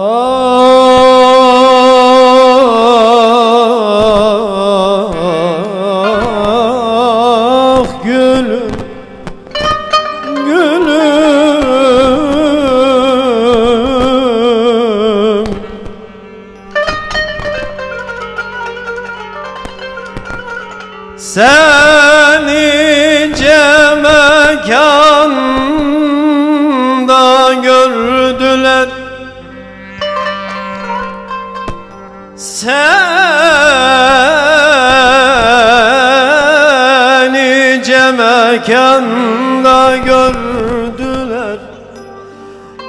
Ah Seni mekanda gördüler.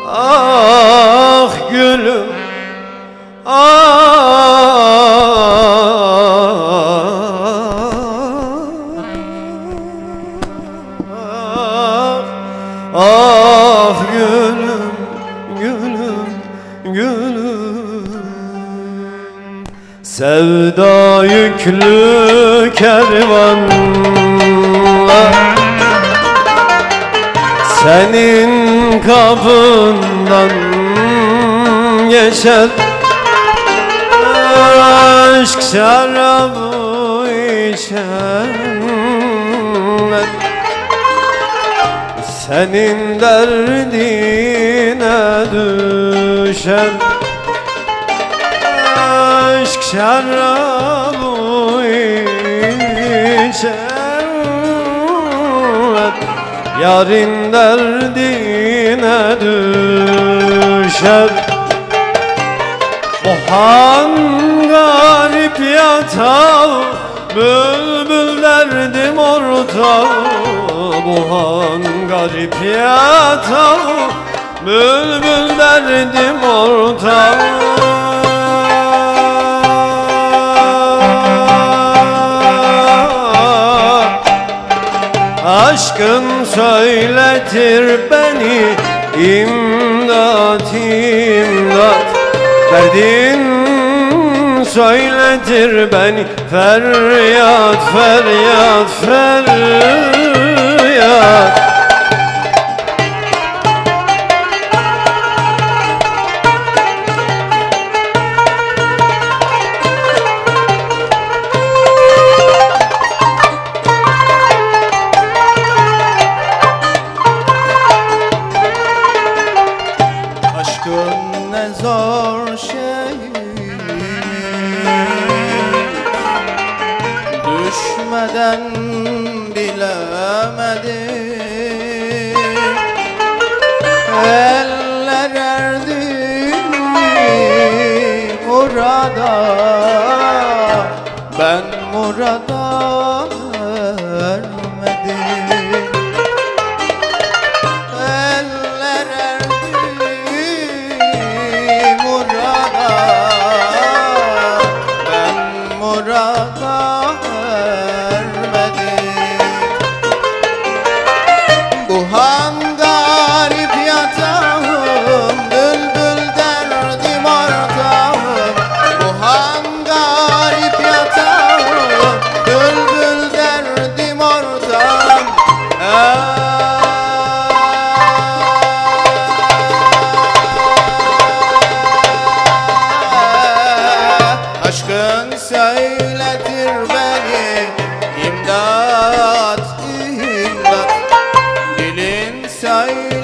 Ah gülüm Ah Ah gülüm gülüm Sevda yüklü kervanlar Senin kapından geçer. Aşk şarabı içenler. Senin derdine düşer şarabı içenler Yarın derdine düşer. Bohan garip yatağı Bülbül derdim ortağı Bohan garip yatağı Bülbül derdim söyletir beni imdat imdat. Derdin söyletir beni feryat feryat feryat Düşmeden bilemedim. Eller erdi murada Ben murada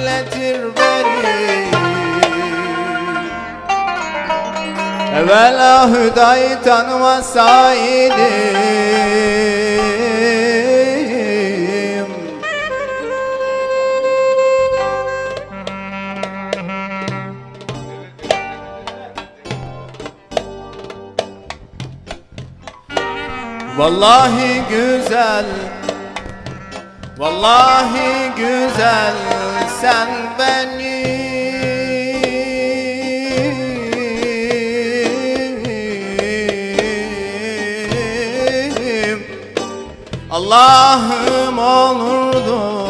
söyletir beni Evvela hüdayı tanımasaydım. Vallahi güzel Vallahi güzel sen benim Allah'ım olurdun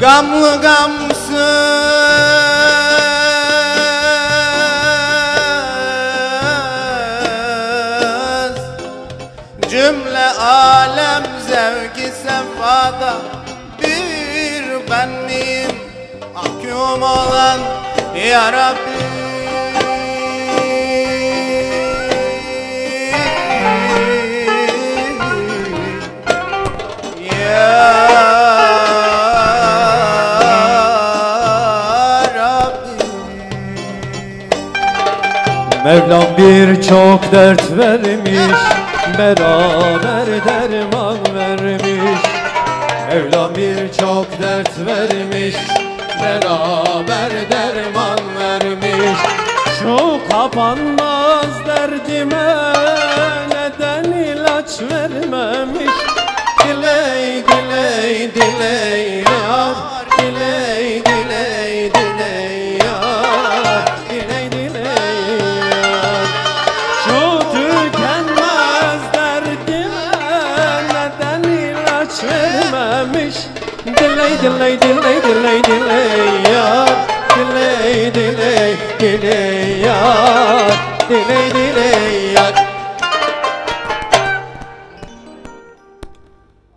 Gamlı gamsız. Cümle alem zevki sefada. Bir ben miyim mahkum olan Ya Rabbi Mevlam birçok dert vermiş Beraber derman vermiş. Mevlam birçok dert vermiş Beraber derman vermiş. Şu kapanmaz derdime Neden ilaç vermemiş? Diley diley diley yar Diley diley diley diley diley yar. Diley diley diley yar. Diley diley yar